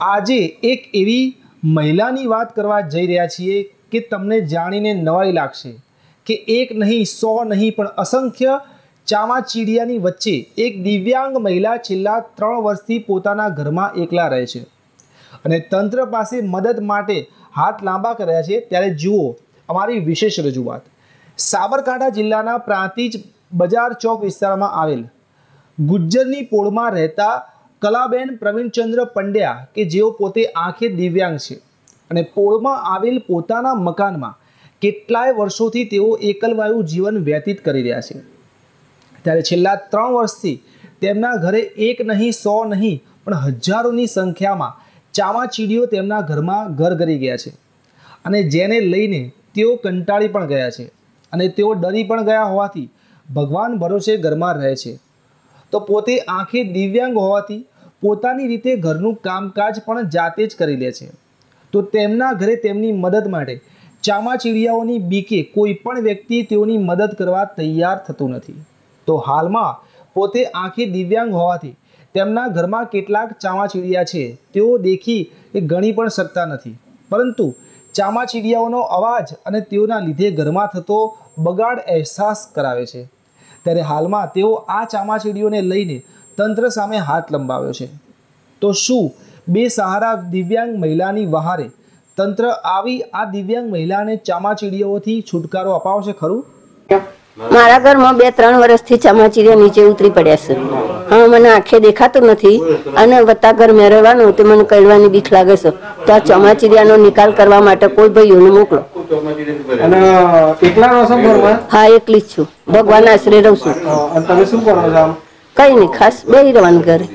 આજે એક એવી મહિલાની વાત કરવા જઈ રહ્યા છીએ કે તમને જાણીને નવાઈ લાગશે કે એક નહીં, સો નહીં, પણ અસંખ્ય ચામાચીડિયાની વચ્ચે એક દિવ્યાંગ મહિલા છેલ્લા ત્રણ વર્ષથી પોતાના ઘરમાં એકલા રહે છે. અને તંત્ર પાસે મદદ માટે હાથ લાંબા કર્યા છે. ત્યારે જુઓ, અમારી વિશેષ રજૂઆત. સાબરકાંઠા જિલ્લાના પ્રાંતિજ બજાર ચોક વિસ્તારમાં આવેલ ગુજ્જરની પોળમાં રહેતા કલાબેન પ્રવીણચંદ્ર પંડ્યા કે જેઓ પોતે આંખે દિવ્યાંગ છે અને પોળમાં આવેલ પોતાના મકાનમાં કેટલાય વર્ષોથી તેઓ એકલવાયુ જીવન વ્યતીત કરી રહ્યા છે. ત્યારે છેલ્લા ત્રણ વર્ષથી તેમના ઘરે એક નહીં, સો નહીં, પણ હજારોની સંખ્યામાં ચામાચીડીઓ તેમના ઘરમાં ઘર કરી ગયા છે અને જેને લઈને તેઓ કંટાળી પણ ગયા છે અને તેઓ ડરી પણ ગયા હોવાથી ભગવાન ભરોસે ઘરમાં રહે છે. તો પોતે આંખે દિવ્યાંગ હોવાથી પોતાની રીતે ઘરનું કામકાજ પણ જાતે જ કરી લે છે. તો તેમના ઘરે તેમની મદદ માટે ચામાચીડિયાઓની બીકે કોઈ પણ વ્યક્તિ તેઓની મદદ કરવા તૈયાર થતું નથી. તો હાલમાં પોતે આંખે દિવ્યાંગ હોવાથી તેમના ઘરમાં કેટલાક ચામાચીડિયા છે. તેઓ દેખી એ ગણી પણ શકતા નથી. પરંતુ ચામાચીડિયાઓનો અવાજ અને તેઓના લીધે ઘરમાં થતો બગાડ અહેસાસ કરાવે છે. ત્યારે હાલમાં તેઓ આ ચામાચીડીઓને લઈને તંત્ર સામે હાથ લંબાવ્યો છે. તો શું બે સહારા દિવ્યાંગ મહિલાની વહારે તંત્ર આવી આ દિવ્યાંગ મહિલાને ચામાચીડીઓથી છુટકારો અપાવશે ખરું? મારા ઘરમાં બે ત્રણ વર્ષથી ચામાચીડિયા નીચે ઉતરી પડ્યા છે. હા, મને આંખે દેખાતું નથી અને વત્તા ઘર મેં રહેવાનું તે મને કહેવાની બીક લાગે છે. તો આ ચામાચીડિયાનો નિકાલ કરવા માટે કોઈ ભાઈઓને મોકલો. અને એકલા રહો છો ઘરમાં? હા એકલી જ છું. ભગવાન આશરે રહું છું. અને તમે શું કરો છો આમ? કઈ નહીં ખાસ બે રહેવાનું ઘરે.